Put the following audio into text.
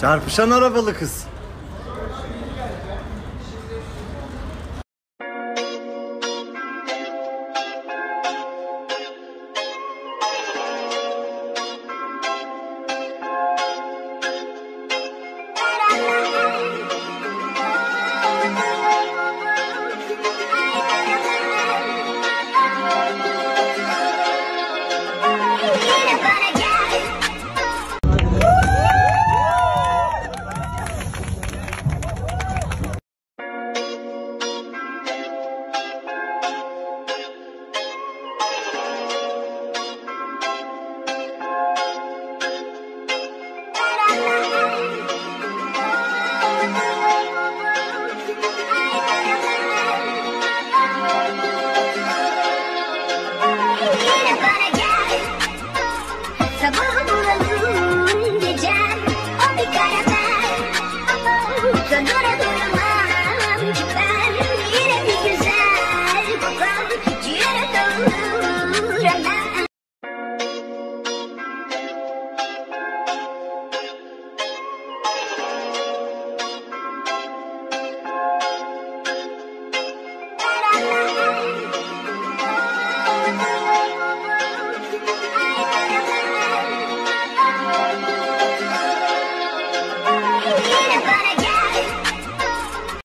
Çarpışan arabalı kız. good at